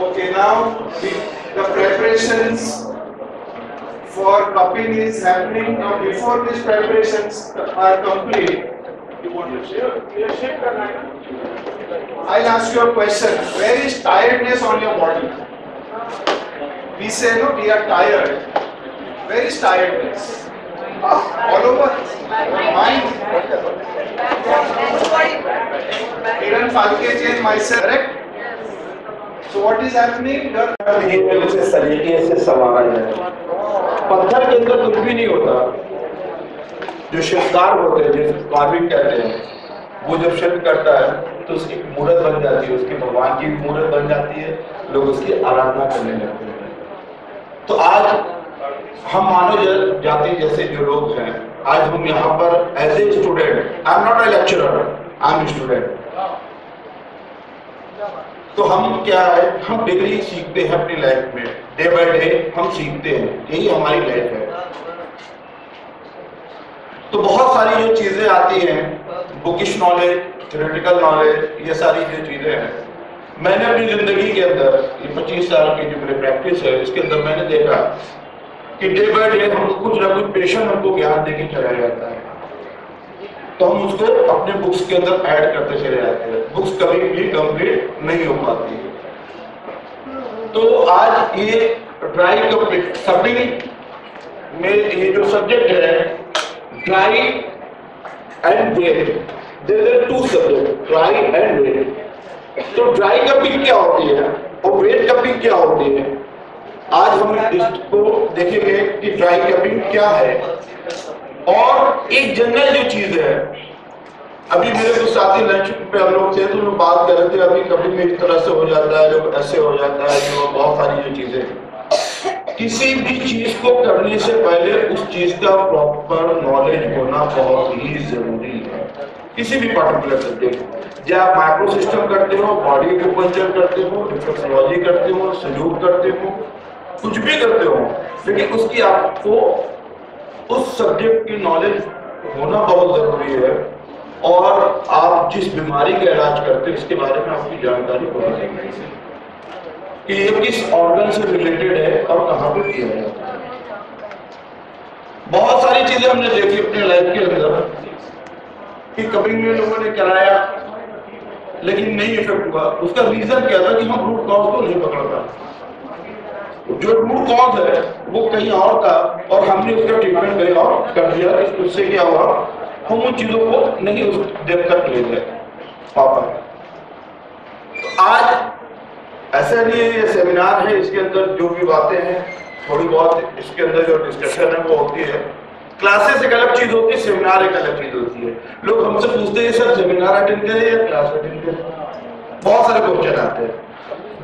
Okay, now the, the preparations for cupping is happening. Now, before these preparations are complete, you want to share? I'll ask you a question. Where is tiredness on your body? We say no, we are tired. Where is tiredness? Ah, all over. Mind. Kiran Falke and myself, correct? So what is happening? ये से सलीके से संवारा जाए पत्थर के अंदर कुछ भी नहीं होता। जो शिल्पकार होते हैं, जिस कार्विंग कहते हैं, वो जब शिल्प करता है तो उसकी मूर्त बन जाती है। उसकी भगवान की मूर्त बन जाती है। लोग उसकी आराधना करने लगते हैं। तो आज हम मानव जा- जाति जैसे जो लोग हैं। आज हम यहाँ पर as a student I am not a lecturer I am student तो हम क्या है? हम डिग्री सीखते हैं अपनी लाइफ में। डे बाय डे हम सीखते हैं। यही हमारी लाइफ है। तो बहुत सारी जो चीज़ें आती हैं बुकिश नॉलेज थ्योरेटिकल नॉलेज ये सारी जो चीज़ें हैं। मैंने अपनी ज़िंदगी के अंदर, ये 25 साल की जो मेरी प्रैक्टिस है, इसके अंदर मैंने देखा कि डे बाय डे हम कुछ ना कुछ पेशेंट हमको ज्ञान देके चला जाता है। तो हम उसको अपने बुक्स के अंदर ऐड करते चले जाते हैं। बुक्स कभी भी कंप्लीट नहीं हो पाती है। तो आज ये ड्राई कपिंग में ये जो सब्जेक्ट है dry and wet there two subject dry and wet तो ड्राई कपिंग क्या होती है और वेट कपिंग क्या होती है? आज हम इसको देखेंगे कि ड्राई कपिंग क्या है। और एक जनरल जो चीज़ है। अभी मेरे कुछ साथी लंच पे हम लोग थे तो लोग बात कर रहे थे, अभी कभी में इस तरह से हो जाता है, जब ऐसे हो जाता है, जो बहुत सारी जो चीज़ें किसी भी चीज़ को करने से पहले उस चीज़ का प्रॉपर नॉलेज होना बहुत ही ज़रूरी है। किसी भी पर्टिकुलर सब्जेक्ट आप माइक्रो सिस्टम करते हो बॉडी एक्यूपंचर करते हो रिफ्लेक्सोलॉजी करते हो सल्यूट करते हो, कुछ भी करते हो, लेकिन उसकी आपको उस सब्जेक्ट की नॉलेज होना बहुत ज़रूरी है और आप जिस बीमारी का इलाज करते हैं उसके बारे में आपकी जानकारी होनी चाहिए कि ये किस ऑर्गन से रिलेटेड है और कहाँ पे किया जाता है। बहुत सारी चीज़ें हमने देखी अपने लाइफ के अंदर कि कपिंग में लोगों ने कराया, लेकिन नहीं इफ़ेक्ट हुआ। उसका रीजन क्या था कि हम रूट कॉज को नहीं पकड़ पाए जो रूट कॉज है, वो कहीं और था और हमने उसका ट्रीटमेंट कहीं और कर दिया। उससे क्या हुआ? हम उन चीज़ों को नहीं उस डेप तक ले गए। पापा। तो आज ऐसा नहीं है, ये सेमिनार है, इसके अंदर जो भी बातें हैं, थोड़ी बहुत इसके अंदर जो डिस्कशन है, वो होती है। क्लासेस एक अलग चीज़ होती है सेमिनार एक अलग चीज़ होती है। लोग हमसे पूछते हैं, सर सेमिनार अटेंड करें या क्लास अटेंड करें? बहुत सारे क्वेश्चन आते हैं।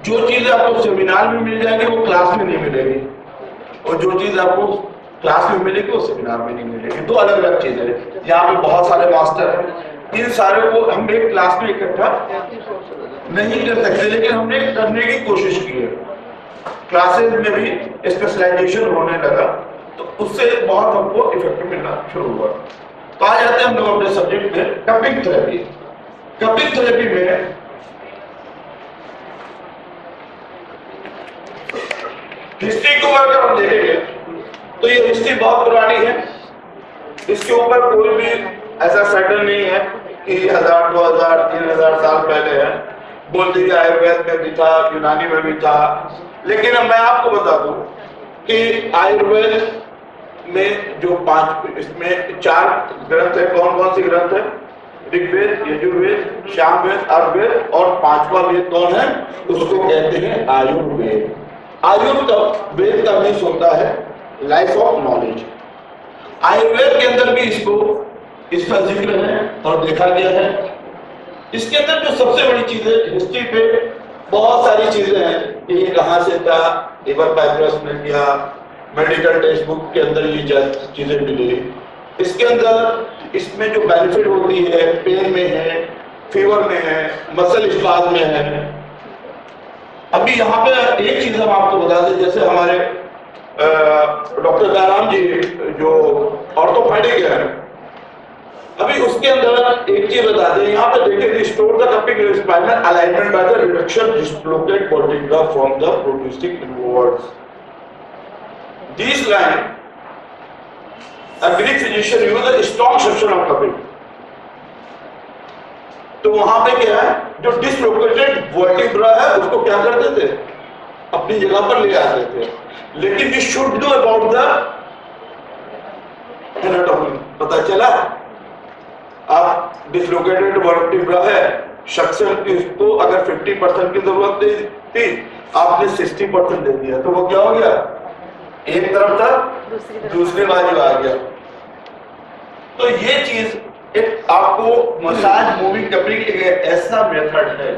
जो चीज़ आपको सेमिनार में मिल जाएगी, वो क्लास में नहीं मिलेगी। और जो चीज़ आपको क्लास में मिलेगी, वो सेमिनार में नहीं मिलेगी। दो अलग अलग चीज़ है। यहाँ पे बहुत सारे मास्टर हैं। इन सारे को हम एक क्लास में इकट्ठा नहीं कर सकते, लेकिन हमने करने की कोशिश की है। क्लासेस में भी स्पेशलाइजेशन होने लगा तो उससे बहुत हमको इफ़ेक्ट मिलना शुरू हुआ। तो आ जाते हैं हम लोग अपने सब्जेक्ट में कपिंग थेरेपी कपिंग थेरेपी में हिस्ट्री को अगर हम देखेंगे तो ये हिस्ट्री बहुत पुरानी है। इसके ऊपर कोई भी ऐसा सेटल नहीं है कि हज़ार, दो हज़ार, तीन हज़ार साल पहले है। बोलते कि आयुर्वेद में भी था, यूनानी में भी था। लेकिन अब मैं आपको बता दूँ कि आयुर्वेद में जो पाँच, इसमें चार ग्रंथ है। कौन कौन से ग्रंथ है? ऋग्वेद, यजुर्वेद, श्यामवेद अर्थवेद और पांचवा वेद कौन है? उसको कहते हैं आयुर्वेद। आयुर् का वेद का मीन्स होता है लाइफ ऑफ़ नॉलेज आयुर्वेद के अंदर भी इसको इसका ज़िक्र है और देखा गया है। इसके अंदर जो सबसे बड़ी चीज़ है हिस्ट्री पे बहुत सारी चीज़ें हैं। कि ये कहाँ से था? लिवर पाइपरस मिल गया मेडिकल टेक्स्ट बुक के अंदर ये चीज़ें मिली। इसके अंदर इसमें जो बेनिफिट होती है पेन में है फीवर में है मसल स्पाज में है। अभी यहाँ पे एक चीज़ हम आपको बता दें, जैसे हमारे डॉक्टर दयाराम जी जो ऑर्थोपेडिक है, अभी उसके अंदर एक चीज़ बता दें, यहाँ पे देखिए restore the cupping spinal alignment by the reduction dislocate vertebra from the producing inwards. This line a Greek physician used a strong section of cupping तो वहाँ पे क्या है जो डिसलोकेटेड वर्टिब्रा है उसको क्या करते थे अपनी जगह पर ले आते थे लेकिन we should know about the anatomy पता चला? आप डिसलोकेटेड वर्टिब्रा है सक्शन की उसको अगर 50 परसेंट की ज़रूरत थी आपने 60 परसेंट दे दिया तो वो क्या हो गया? एक तरफ़ था दूसरी बाजू आ गया। तो ये चीज़ एक आपको मसाज मूविंग के लिए ऐसा मेथड है,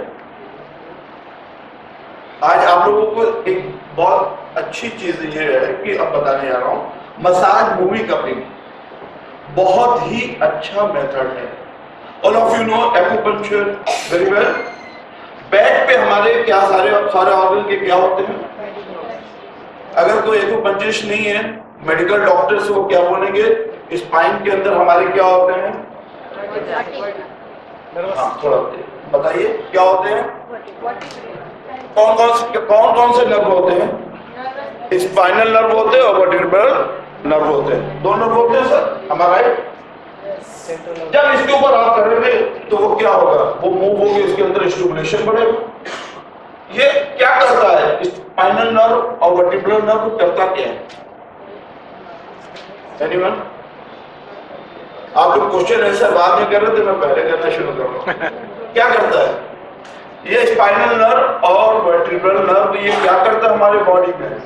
आज आप लोगों को एक बहुत अच्छी चीज़ ये है कि अब बताने जा रहा हूँ मसाज मूविंग कपलिंग बहुत ही अच्छा मेथड है। All of you know acupuncture very well back पे हमारे क्या सारे सारे ऑर्गन के क्या होते हैं? अगर कोई एक्यूपंक्चरिस्ट नहीं है मेडिकल डॉक्टर से वो क्या बोलेंगे? स्पाइन के अंदर हमारे क्या होते हाँ? बताइए क्या होते हैं कौन कौन से कौन कौन से नर्व होते हैं स्पाइनल नर्व होते हैं और वर्टिब्रल नर्व होते हैं दो नर्व होते हैं सर हमारा जब इसके ऊपर आप करेंगे तो वो क्या होगा वो मूव होगी इसके अंदर स्टिमुलेशन बढ़ेगा ये क्या करता है स्पाइनल नर्व और वर्टिब्रल नर्व करता क्या है एनीवन आप लोग क्वेश्चन ऐसा बाद में कर रहे थे मैं पहले करना शुरू कर रहा हूँ। क्या करता है? ये स्पाइनल नर्व और वर्टिब्रल नर्व ये क्या करता है हमारे बॉडी में?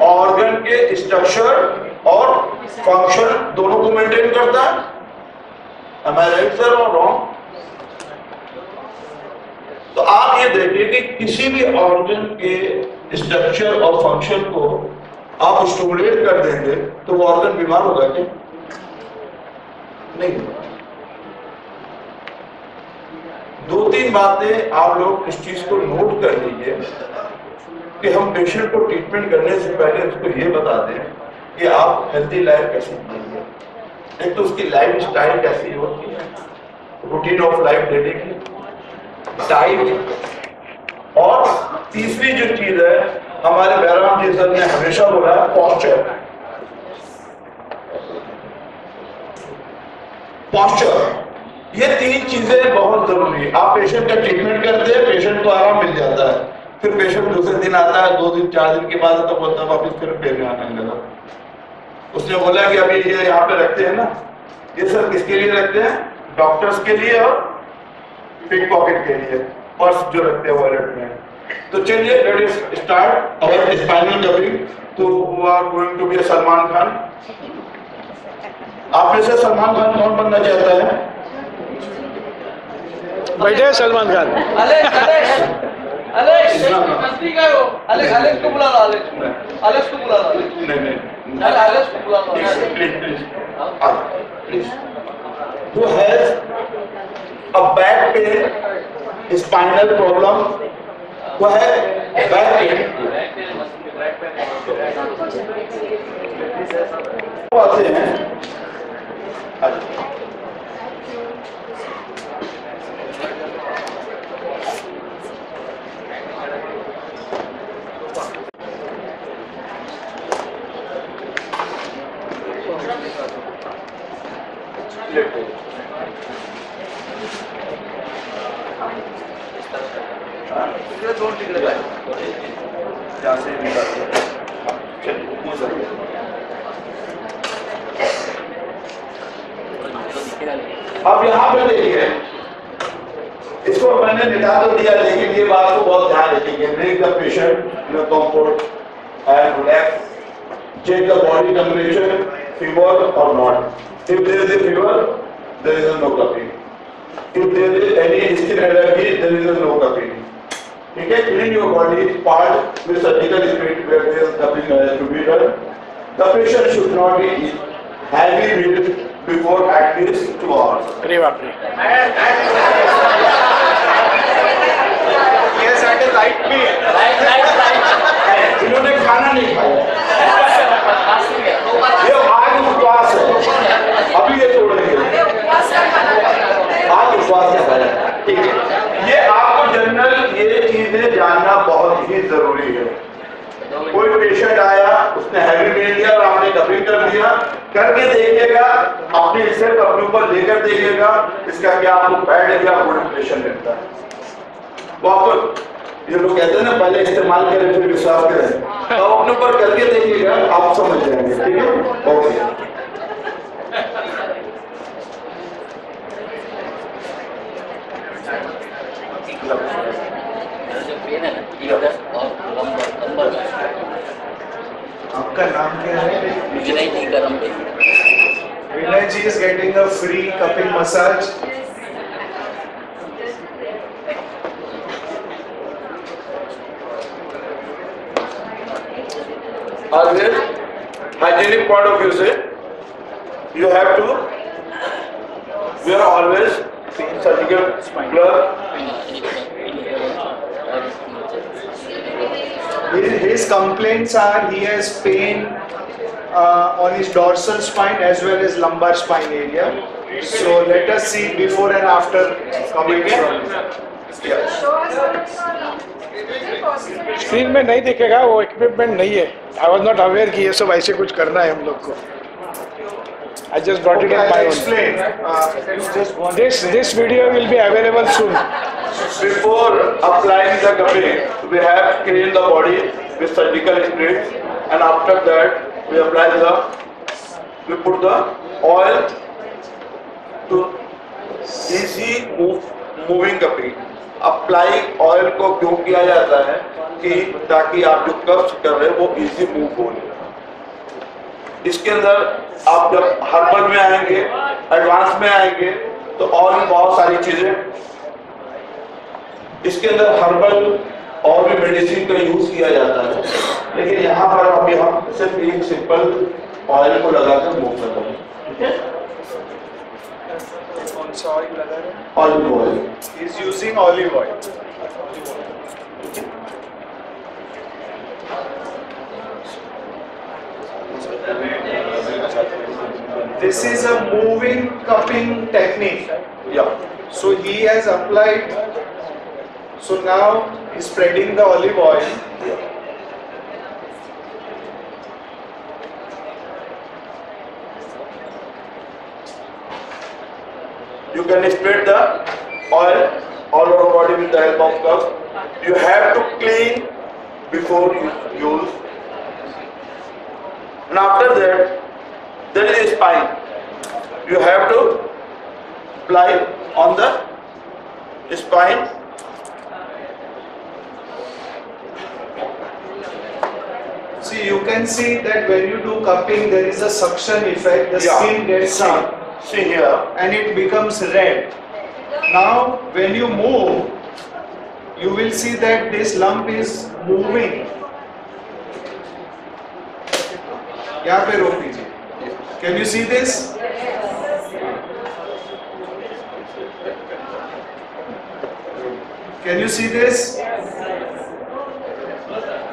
ऑर्गन के स्ट्रक्चर और फ़ंक्शन दोनों को मेंटेन करता है। I right sir or तो आप ये देखिए कि किसी भी ऑर्गन के स्ट्रक्चर और फ़ंक्शन को आप स्टोमुलेट कर देंगे तो वो ऑर्गन बीमार होगा क्या? नहीं। दो तीन बातें आप लोग इस चीज़ को नोट कर लीजिए कि हम पेशेंट को ट्रीटमेंट करने से पहले उसको ये बता दें कि आप हेल्थी लाइफ कैसे जिएँगे। एक तो उसकी लाइफ स्टाइल कैसी होती है रूटीन ऑफ़ लाइफ लेने की डाइट और तीसरी जो चीज़ है, हमारे बैराम जी सर ने हमेशा बोला है पॉस्चर पॉस्चर ये तीन चीज़ें बहुत ज़रूरी आप पेशेंट का ट्रीटमेंट करते हैं पेशेंट को आराम मिल जाता है। फिर पेशेंट दूसरे दिन आता है, दो दिन, चार दिन के बाद तो बोलता है, वापिस फिर पेट में आने लगा। उसने बोला कि अभी ये यहाँ पे रखते हैं ना। ये सब किसके लिए रखते हैं? डॉक्टर्स के लिए और पिक पॉकेट के लिए। पर्स जो रखते हैं वॉलेट में। तो चलिए let's start our spinal covering तो we are going to be Salman Khan आप में से सलमान खान कौन बनना चाहता है? बैठे Salman Khan. Alex Alex. Alex मंत्री का हो अलेक्स अलेक्स को बुला लो अलेक्स अलेक्स को बुला लो नहीं नहीं अरे अलेक्स को बुला लो please please please. Please. Who has a back pain spinal problem? Who has back pain? वो आते हैं अच्छा। लेटो हाँ, तिकडे दोन तिकडे जाय यहाँ से भी आते हैं। हाँ, चलिए, हो सकता है। अब यहाँ पे देखिए। इसको मैंने मिटा तो दिया, लेकिन ये बात को बहुत ध्यान रखिए। Break the patient in a and relax check the body temperature fever और not if there is a fever there is no cupping if there is any skin allergy there is no cupping ठीक है? Clean your body part with surgical spirit where there is nothing to be done the patient should not be heavy breath before at least two hours. अरे बाप Yes, at right me. Right, right, right. इन्होंने खाना नहीं खाया. ये आज उपवास है. अभी ये तोड़ रही है. आज उपवास ठीक है. ये आपको जनरल ये चीज़ें जानना बहुत ही ज़रूरी है. कोई पेशेंट आया उसने हैवी कर दिया करके देखिएगा अपने स्टेप अपने ऊपर लेकर देखिएगा इसका क्या आपको बैड या गुड इंप्रेशन मिलता है। वो आपको ये लोग कहते हैं ना, पहले इस्तेमाल करें, फिर विश्वास करें। तो आप अपने ऊपर करके देखिएगा आप समझ जाएँगे, ठीक है? ओके। मेरा जो पेन है ना इधर और लंबर लंबर में आपका नाम क्या है? विनय जी करम Vinay ji is getting a free cupping massage hygienic point of view से you have to we are always surgical glove his, his complaints are he has pain uh, on his dorsal spine as well as lumbar spine area so let us see before and after coming from screen में नहीं दिखेगा वो equipment नहीं है I was not aware कि ये सब ऐसे कुछ करना है हम लोग को just brought it okay, I'll my own explain uh, you just want this this video will be Before applying the cupping, we have cleaned the body with surgical spray, and after that we apply the, we put the oil to easy move, moving cupping. Apply oil को क्यों किया जाता है कि ताकि आप जो cups कर रहे हैं वो इजी मूव हो इसके अंदर आप जब हर्बल में आएँगे एडवांस में आएँगे तो और भी बहुत सारी चीज़ें। इसके अंदर हर्बल और भी मेडिसिन का यूज़ किया जाता है। लेकिन यहाँ पर अभी हम सिर्फ़ एक सिंपल ऑयल को लगाकर मूव कर रहे हैं? कौन सा ऑयल लगा रहे हैं? Olive oil he is using olive this is a moving cupping technique. या so he has applied. So now he's spreading the olive oil. You can spread the oil all over body with the help of cup. You have to clean before you use. And after that there is a spine you have to apply on the spine see you can see that when you do cupping there is a suction effect the Yeah. skin gets see, up see here and it becomes red. Now, when you move, you will see that this lump is moving. यहाँ पे रोक दीजिए can you see this? Can you see this?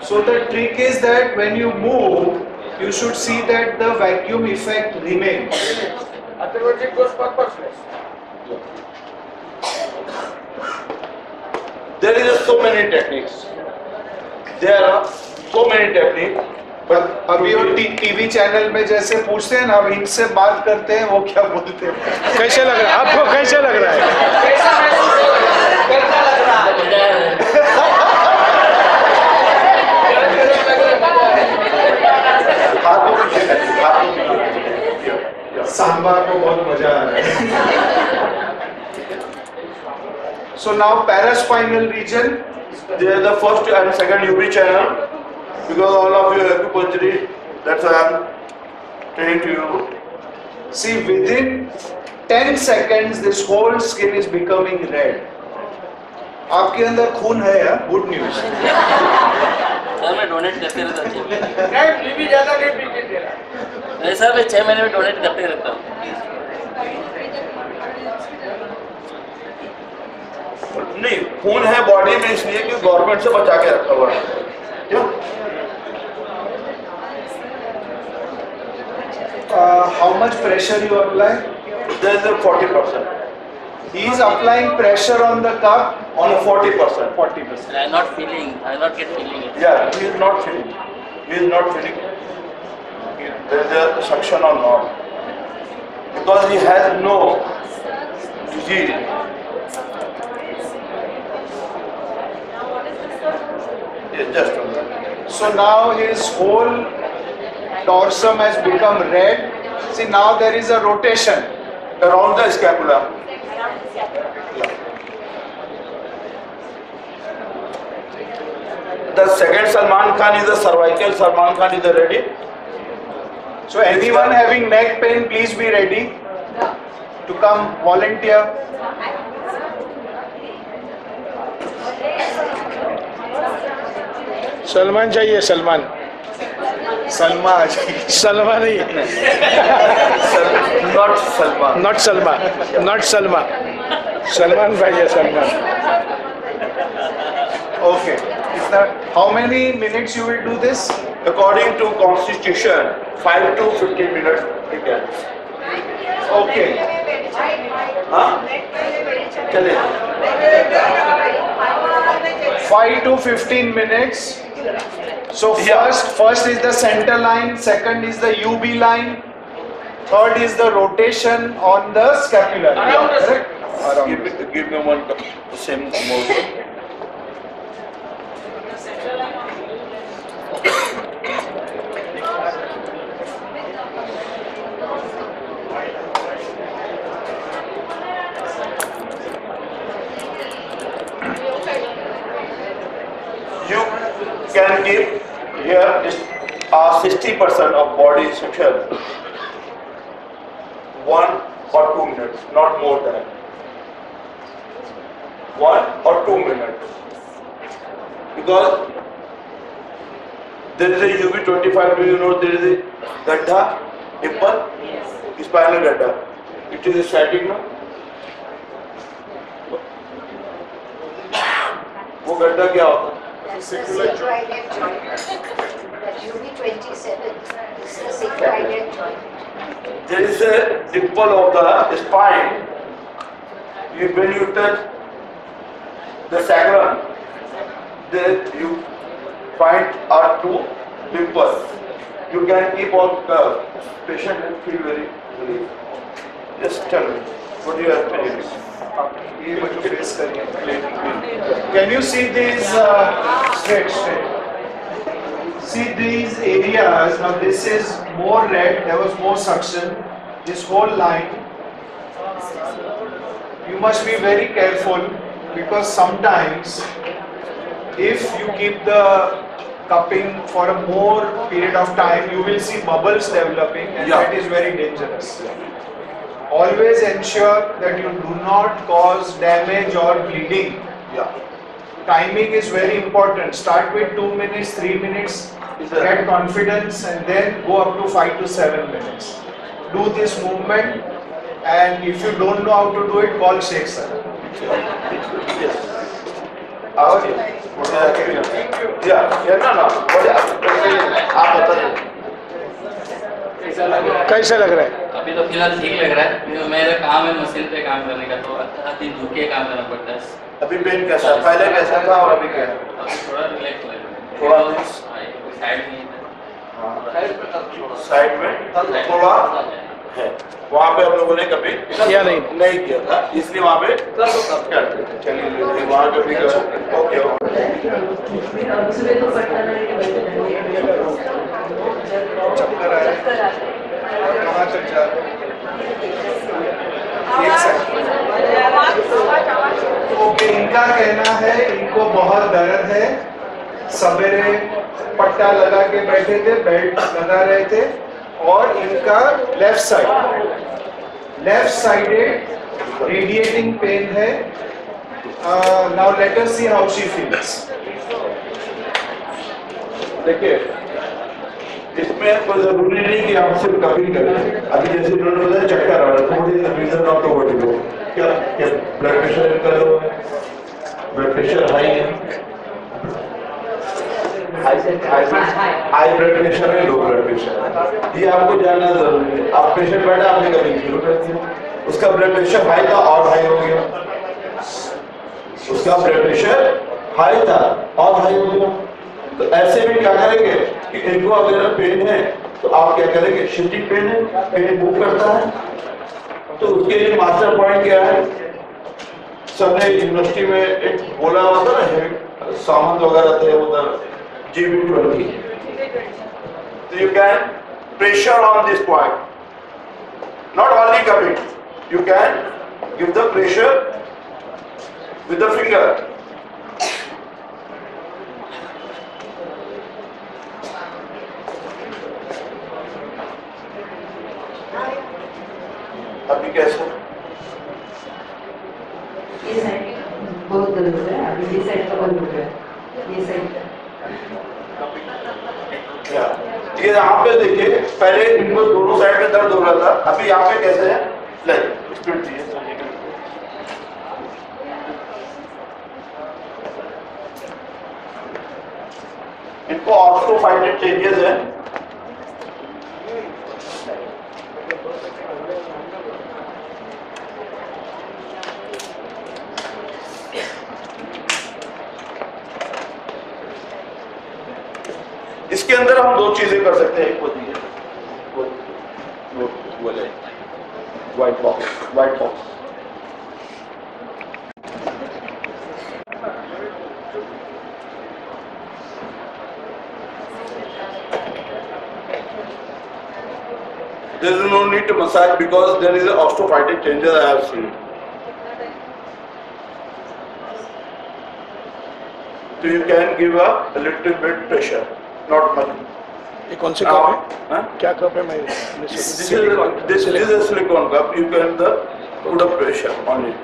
So the trick is that when you move, you should see that the vacuum effect remains. There is so many techniques there are so many techniques but अभी वो T, TV channel में जैसे पूछते हैं ना इनसे बात करते हैं वो क्या बोलते हैं? कैसे लग रहा है? आपको कैसे लग रहा है? हो है? है? को सांबा को बहुत मज़ा आ रहा है। So now paraspinal region the first and second UV channel. Because all of you have to punch That's why I'm telling to you. See within 10 seconds this whole skin is becoming red. आपके अंदर खून है यार good news sir मैं donate करते रहता हूँ नहीं बीबी ज़्यादा नहीं पीते दे रहा नहीं सर मैं छः महीने में डोनेट करते रहता हूँ। नहीं खून है बॉडी में इसलिए कि गवर्नमेंट से बचा के रखा हुआ है। uh, how much pressure you apply? There's a 40%. He is applying pressure on the cup on a 40%. 40%. I'm not feeling, I'm not get feeling it. Yeah, he is not feeling. He is not feeling. There's a suction or not. Because he has no disease. Yes, just So now his whole dorsum has become red. See now there is a rotation. Around the scapula. The second Salman Khan is the cervical, Salman Khan is the ready. So anyone having neck pain, please be ready to come volunteer. Salman चाहिए सलमान सलमा सलमा नहीं not Salma not Salma not Salma Salman भाई है Salman okay how many minutes you will do this according to constitution five to fifteen minute ठीक है okay चले five to fifteen minutes So Yeah. first, first is the center line, second is the UB line, third is the rotation on the scapula. Around the- Around. Give me, give me one cup, same amount. You can give here is uh, 60% of body section one or two minutes, not more than one or two minutes. Because there is a UV25, do you know there is a gadda, dimple, spinal gadda. It is a static no? वो गड्ढा क्या होता है is a dimple of the spine. You, when you touch the sacrum, Then you find are two dimples. You can keep on the patient and feel very relieved. Just tell me, what do you have experienced? Can you see these uh, straight, straight? See these areas. Now this is more red. There was more suction. This whole line. You must be very careful because sometimes if you keep the cupping for a more period of time, you will see bubbles developing, and Yeah. that is very dangerous. Always ensure that you do not cause damage or bleeding. Yeah. Timing is very important. Start with 2 minutes, 3 minutes, get confidence, and then go up to 5 to 7 minutes. Do this movement, and if you don't know how to do it, call Sheikh sir. Yes. Ask. Yeah, yeah, no, no. आप बताइए कैसा लग रहा है? अभी तो फ़िलहाल ठीक लग रहा है। मेरा काम है मशीन पे काम करने का तो दिन झुक काम करना पड़ता है। अभी पेन कैसा? पहले कैसा था और अभी क्या? है थोड़ा रिलैक्स लग रहा है। थोड़ा? साइड में साइड में थोड़ा है वहाँ पे हम लोगों ने कभी किया नहीं। नहीं किया था इसलिए वहाँ पे चलिए वहाँ पे भी करो ओके चक्कर कहाँ तक जा हो? ओके इनका कहना है इनको बहुत दर्द है सवेरे पट्टा लगा के बैठे थे बेल्ट लगा रहे थे और इनका left side left sided radiating pain है। Now let us see how she feels देखिए, इसमें कोई ज़रूरी नहीं कि आप सिर्फ़ कपिंग करें अभी जैसे उन्होंने बताया, चक्कर आ रहा है थोड़ी रीजन ऑफ़ द बॉडी क्या? ब्लड प्रेशर इनका लो है ब्लड प्रेशर हाई है? हाई ब्लड प्रेशर है लो ब्लड प्रेशर ये आपको जानना ज़रूरी है। आप पेशेंट बैठा आपने कभी शुरू कर दिया उसका ब्लड प्रेशर हाई था और हाई हो गया। उसका ब्लड प्रेशर हाई था और हाई हो गया। तो ऐसे में क्या करेंगे कि इनको अगर पेन है तो आप क्या करेंगे? शिफ्टिंग पेन है पेन मूव करता है। तो उसके लिए मास्टर पॉइंट क्या है? सबने यूनिवर्सिटी में एक बोला था ना सामंत वगैरह थे उधर। GB twenty So you can pressure on this point. Not only cupping. You can give the pressure with the finger. अभी कैसे ये साइड बहुत दर्द हो है अभी ये साइड का बंद हो गया है। ये साइड या, ये यहाँ पे देखिए, पहले इनको दोनों साइड में दर्द हो रहा था। अभी यहाँ पे कैसे है? इनको ऑर्थोफाइटेड चेंजेस है। कर सकते हैं एक वो दी है वो वो वो ले white box white box There is no need to massage because there is an osteophytic changes I have seen. So you can give a, a little bit pressure, not much. ये कौन सी कप है क्या cup है मैं this is this is a silicone cup you can the put a pressure on it.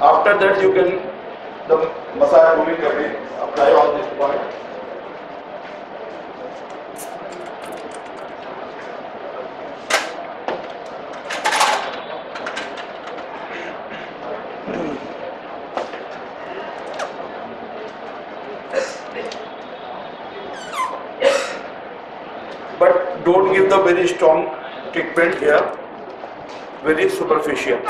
After that, you can the massage moving apply on this point. Very strong treatment here very superficial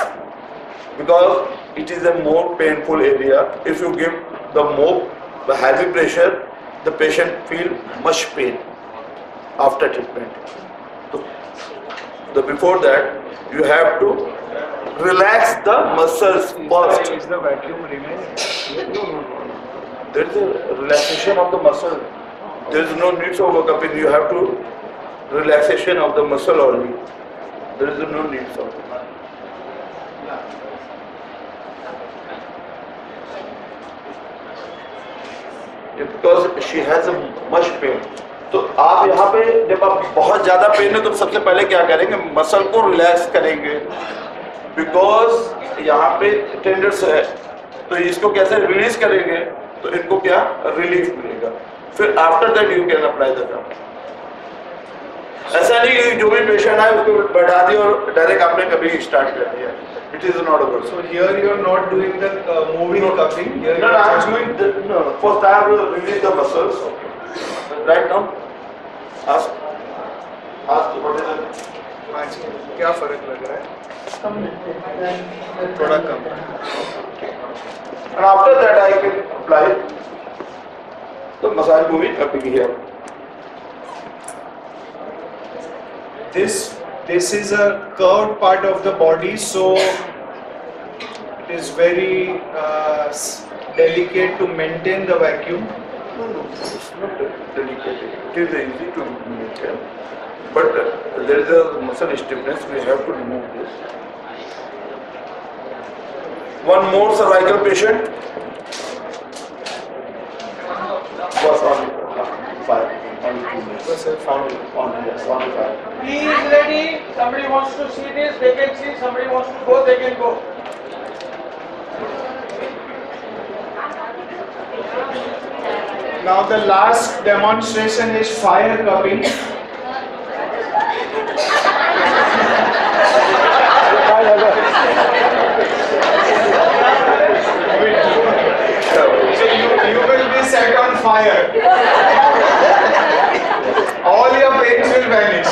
because it is a more painful area if you give the more the heavy pressure the patient feel much pain after treatment so the before that you have to relax the muscles first Is the vacuum remaining? there is a relaxation of the muscle. There is no need of workup. You have to relaxation of the muscle only. There is no need for. Because she has a much pain. तो आप यहाँ पे जब आप बहुत ज़्यादा pen है तो सबसे पहले क्या करेंगे मसल को रिलैक्स करेंगे बिकॉज़ यहाँ पे टेंडर्स है तो इसको कैसे रिलीज़ करेंगे तो इनको क्या रिलीफ मिलेगा फिर after that you can apply the drug ऐसा नहीं कि जो भी पेशेंट आए उसको बैठा दिया और डायरेक्ट आपने कभी स्टार्ट कर दिया it is not a So here you are not doing the uh, moving cupping. Here No, you no, are I'm just doing the, no, no. First I have to release the muscles. Right now, ask, ask what is the, हाँ क्या फ़र्क लग रहा है कम थोड़ा कम है and after that I can apply the massage moving up this this is a curved part of the body so it is very uh, delicate to maintain the vacuum No, no, it's not delicate. It is easy to maintain. But there is a muscle stiffness, we have to remove this. One more cervical patient. Was on. He is ready. Somebody wants to see this, they can see. Somebody wants to go, they can go. now the last demonstration is fire cupping so you, you will be set on fire all your pains will vanish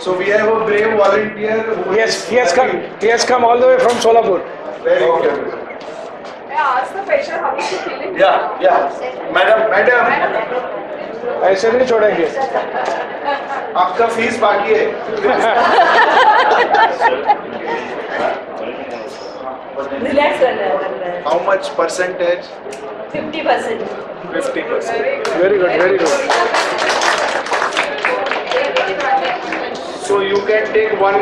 So we have a brave volunteer. who Yes, is he has come. He has come all the way from Solapur. Very Okay. good. May I ask the patient how is he feeling? Yeah, yeah. Madam, madam ऐसे नहीं छोड़ेंगे आपका fees बाकी है relax करना है करना है how much percentage fifty percent fifty percent very good very good So you can take one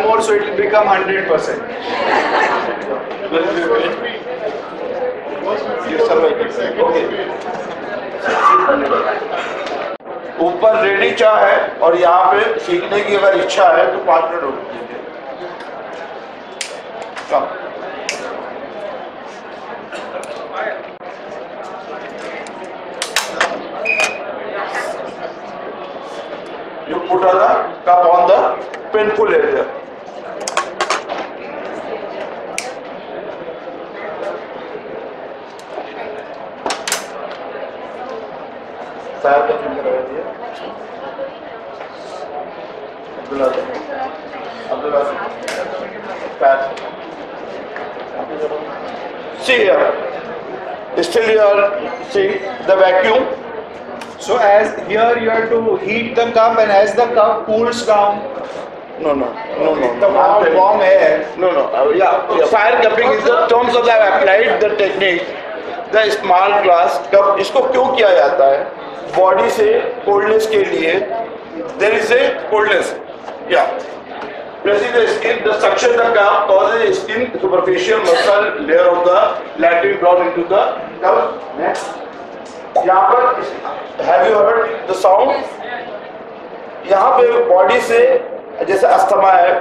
ऊपर रेडी चाह है और यहाँ पे सीखने की अगर इच्छा है तो पार्टनर हो You put on the cup on the painful area. The vacuum So as here you have to heat the cup, and as the cup cools down, no no no no the warm, warm air. no no uh, yeah, yeah fire cupping is the terms of the applied the technique the small glass cup इसको क्यों किया जाता है body से coldness के लिए there is a coldness yeah pressing the skin the suction the cup causes skin superficial muscle layer of the lateral drawn into the cup next यहाँ पर हैवी हर्ड द साउंड यहाँ पे body से, जैसे asthma है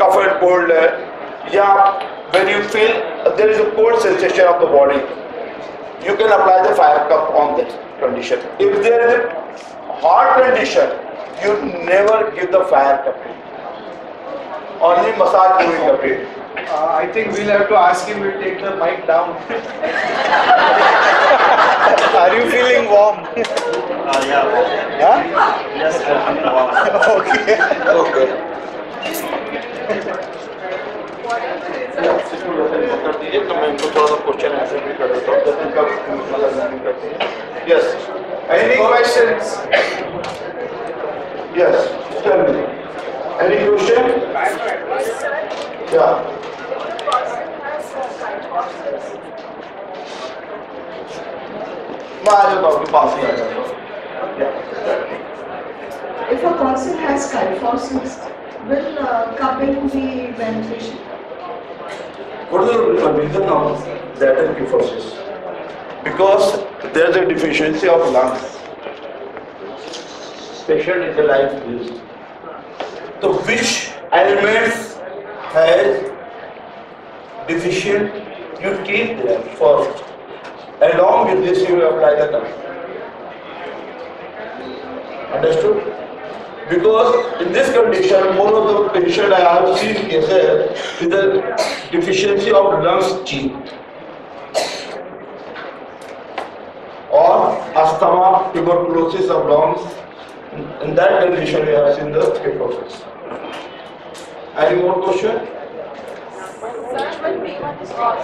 cough and cold है, या when you feel there is a cold sensation of the body you can apply the fire cup on this condition if there is heart condition you never give the fire cup only massage doing the Uh, I think we'll have to ask him to take the mic down. Are you feeling warm? yeah. Huh? Yes, I'm warm. okay. okay What is the reason of that kyphosis? Because there is a deficiency of lungs. Patient is alive. So which elements has deficient? You keep there first. Along with this, you apply the cup. Understood? Because in this condition, most of the patient I have seen cases with the deficiency of lungs gene or asthma, tuberculosis of lungs. In- In that condition, we have seen the kyphosis. Any more question?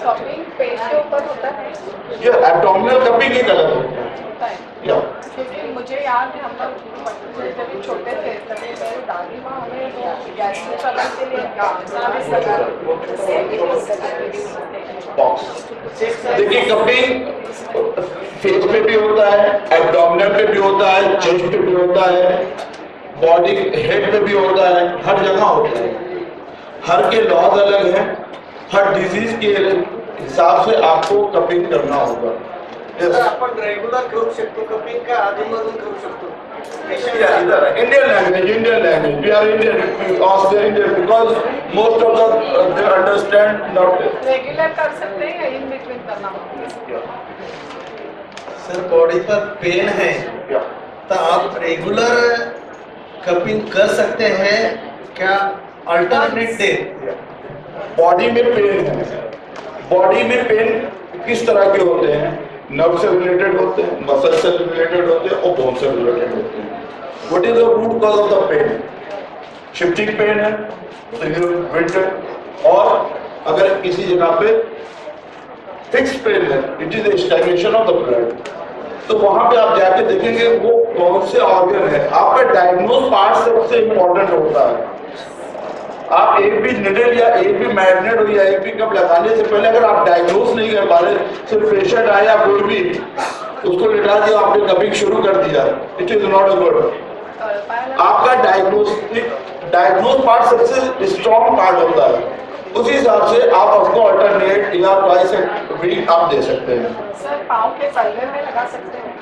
Shopping पेट के ऊपर होता है Yeah, abdominal cupping एक अलग होता है. होता है. क्योंकि मुझे याद है हम लोग जब छोटे थे तभी मेरी दादी माँ हमें वो गैस में चलने के लिए देखिए कपिंग फेस पे भी होता है एब्डोमिनल पे भी होता है चेस्ट पे भी होता है बॉडी हेड पे भी होता है हर जगह होता है। हर के लॉज अलग है हर डिज़ीज़ के हिसाब से आपको कपिंग करना होगा। Yes. आपण रेग्युलर करू शकतो कपिंग का आधीमधून करू शकतो? Yeah, Indian language, Indian language. We are Indian. Ask the Indian because most of the uh, they understand not. Regular कर सकते हैं या इन बिटवीन करना होगा सर बॉडी पर पेन है तो आप रेगुलर कपिंग कर सकते हैं क्या अल्टरनेट डे बॉडी में पेन है बॉडी में पेन किस तरह के होते हैं? नर्व से रिलेटेड होते हैं मसल से रिलेटेड होते हैं और बोन से रिलेटेड होते हैं। What is the root cause of the pain shifting pain है विंड है, और अगर किसी जगह पे फिक्स पेन है it is stagnation of the blood तो वहाँ पे आप जाके देखेंगे, वो कौन से ऑर्गन है? आपका डायग्नोज पार्ट सबसे इंपॉर्टेंट होता है। आप एक भी निडल या एक भी मैग्नेट हो या एक भी कप लगाने से पहले अगर आप डायग्नोज नहीं कर पा रहे सिर्फ़ पेशेंट आया कोई भी उसको लिटा दिया आपने कभी शुरू कर दिया। It is not a good आपका डायग्नोस्टिक डायग्नोज पार्ट सबसे स्ट्रॉन्ग पार्ट होता है। उसी हिसाब से आप उसको अल्टरनेट या ट्वाइस वीक आप दे सकते हैं। सर पाँव के तलवे में लगा सकते हैं।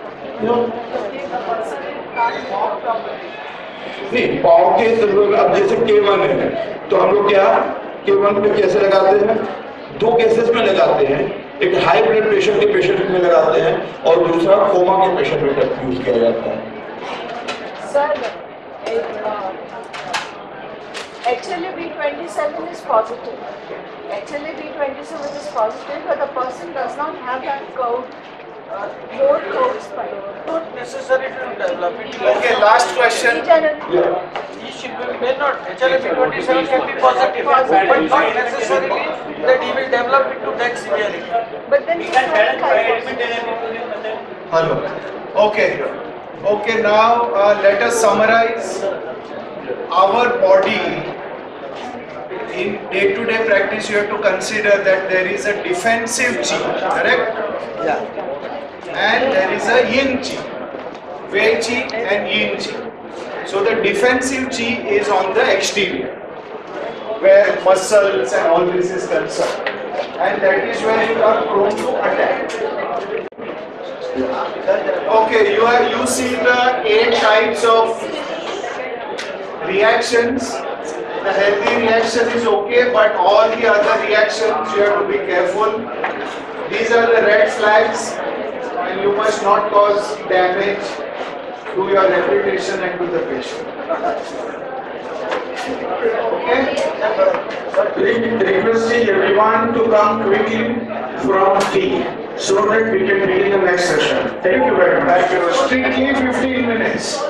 नहीं, पाव के अब जैसे के वन है तो हम लोग क्या के वन पे कैसे लगाते हैं? दो केसेस में लगाते हैं, एक हाई ब्लड प्रेशर के पेशेंट में लगाते हैं और दूसरा कोमा के पेशेंट में यूज़ किया जाता है। Sir uh, lower code. Not necessary to develop it. Okay, last question. Generally, He should be, may not, HLA twenty-seven can be positive, but not necessarily that he will develop into that severity. but then he has kyphosis. Hello. Okay. Okay, now uh, let us summarize our body. In day-to-day practice, you have to consider that there is a defensive chi, correct? Yeah. And there is a yin chi, wei chi and yin chi. So the defensive chi is on the exterior, where muscles and all this is concerned, and that is where you are prone to attack. Okay, you have you see the eight types of reactions. The healthy reaction is okay, but all the other reactions you have to be careful. These are the red flags, and you must not cause damage to your reputation and to the patient. Okay? Requesting everyone to come quickly from T so that we can begin the next session. Thank you very much. Thank you. Strictly 15 minutes.